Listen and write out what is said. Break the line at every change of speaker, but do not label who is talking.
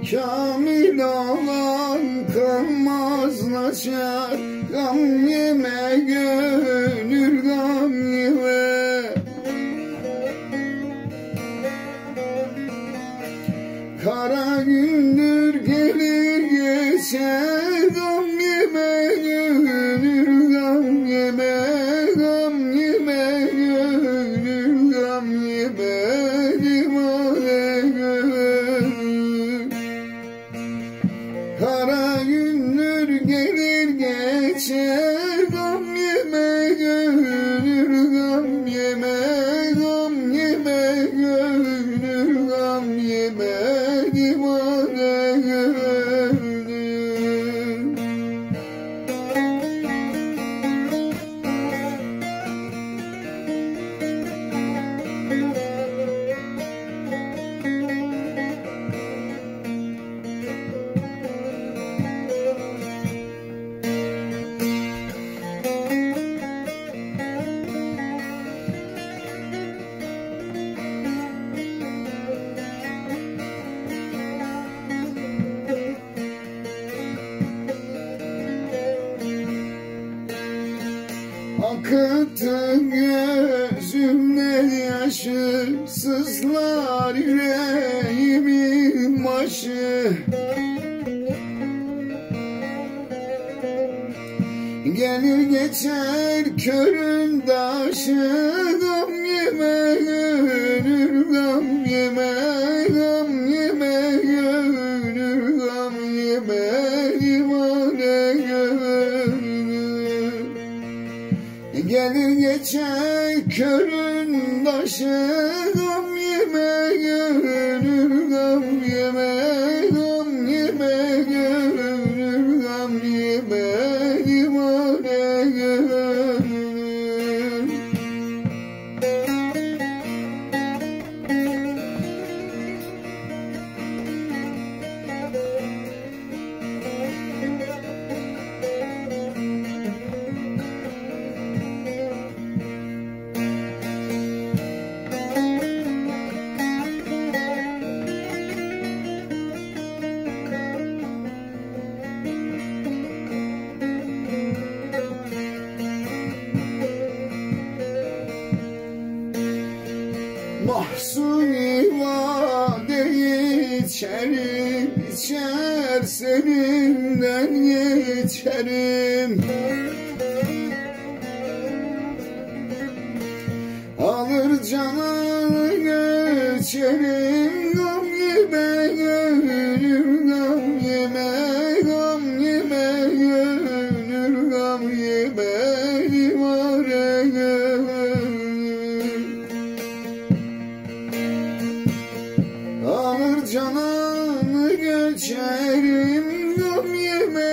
Kamil olan kalmazlaşar Gam yeme gönül gam yeme. Kara gündür gelir geçer Gam Akıttı gözümden yaşı Sızlar yüreğimin başı. Gelir geçer körün daşı Gam yeme gönül gam yeme Gam yeme gönül gam yeme Gelir geçer körün daşı Mahsuni vadeyi içerim içer seninle geçerim Meu minha irmã.